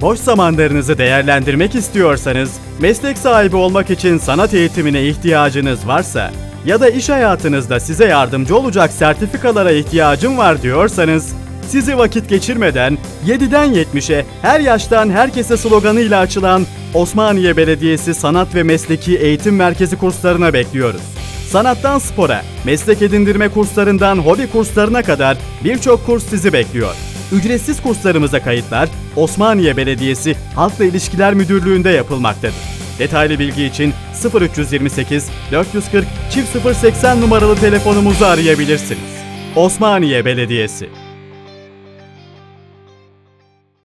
Boş zamanlarınızı değerlendirmek istiyorsanız, meslek sahibi olmak için sanat eğitimine ihtiyacınız varsa ya da iş hayatınızda size yardımcı olacak sertifikalara ihtiyacım var diyorsanız, sizi vakit geçirmeden 7'den 70'e her yaştan herkese sloganıyla açılan Osmaniye Belediyesi Sanat ve Mesleki Eğitim Merkezi kurslarına bekliyoruz. Sanattan spora, meslek edindirme kurslarından hobi kurslarına kadar birçok kurs sizi bekliyor. Ücretsiz kurslarımıza kayıtlar Osmaniye Belediyesi Halkla İlişkiler Müdürlüğü'nde yapılmaktadır. Detaylı bilgi için 0328 440 080 numaralı telefonumuzu arayabilirsiniz. Osmaniye Belediyesi